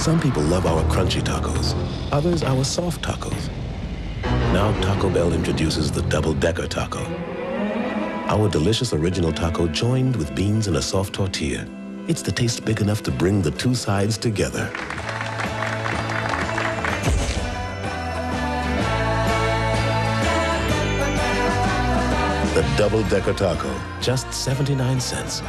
Some people love our crunchy tacos, others our soft tacos. Now Taco Bell introduces the Double Decker Taco. Our delicious original taco joined with beans and a soft tortilla. It's the taste big enough to bring the two sides together. The Double Decker Taco, just 79 cents.